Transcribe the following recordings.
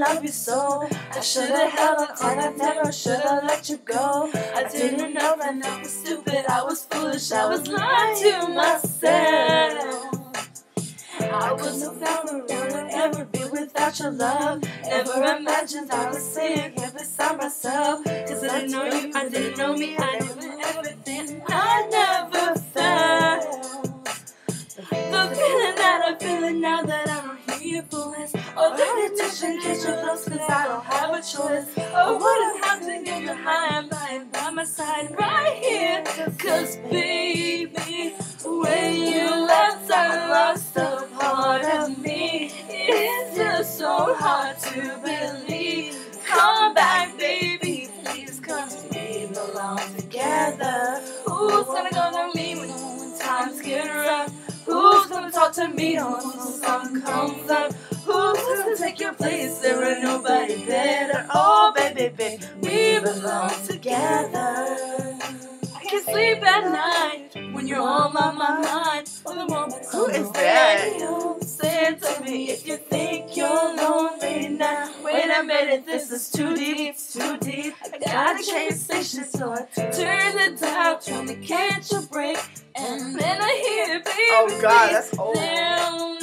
love you so. I should've held on tight, I never should've let you go. I didn't know that I was stupid, I was foolish, I was lying to myself. I was no never would ever be without your love. Never imagined I was sitting here beside myself. Cause I didn't know you, I didn't know me, I didn't everything I never felt. The feeling that I'm feeling now that I don't hear your cause I don't have a choice. Or what have to get you high and by by my side right here. Cause baby, when you left, I lost a part of me. It's just so hard to believe. Come back, baby, please, cause we belong together. Who's gonna go to me when times get rough? Who's gonna talk to me when the sun comes up? Your place? There ain't nobody better. Oh, baby, baby, we belong together. I can sleep at night when you're on my mind. For the moment, Who is that? Say it to me if you think you're lonely now. Wait a minute, this is too deep, it's too deep. I gotta change station, so I turn the dial, trying to catch a break. And then I hear, baby, Oh, God, that's old.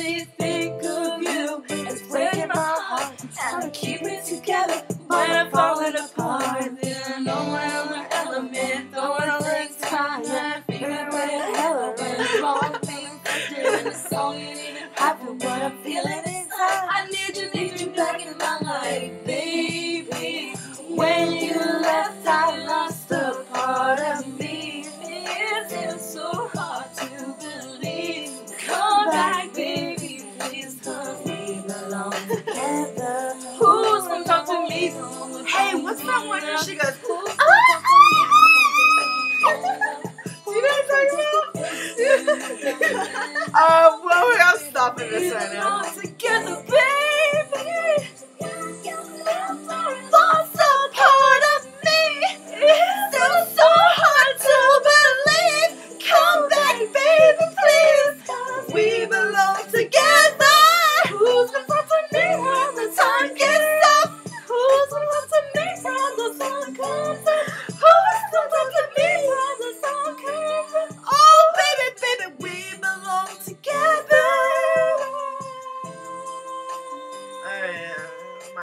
I song ain't even happen. What I'm feeling. I need you, need you back Um, well, we are stopping this right now.